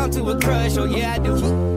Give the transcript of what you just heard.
come to a crush, oh yeah, I do.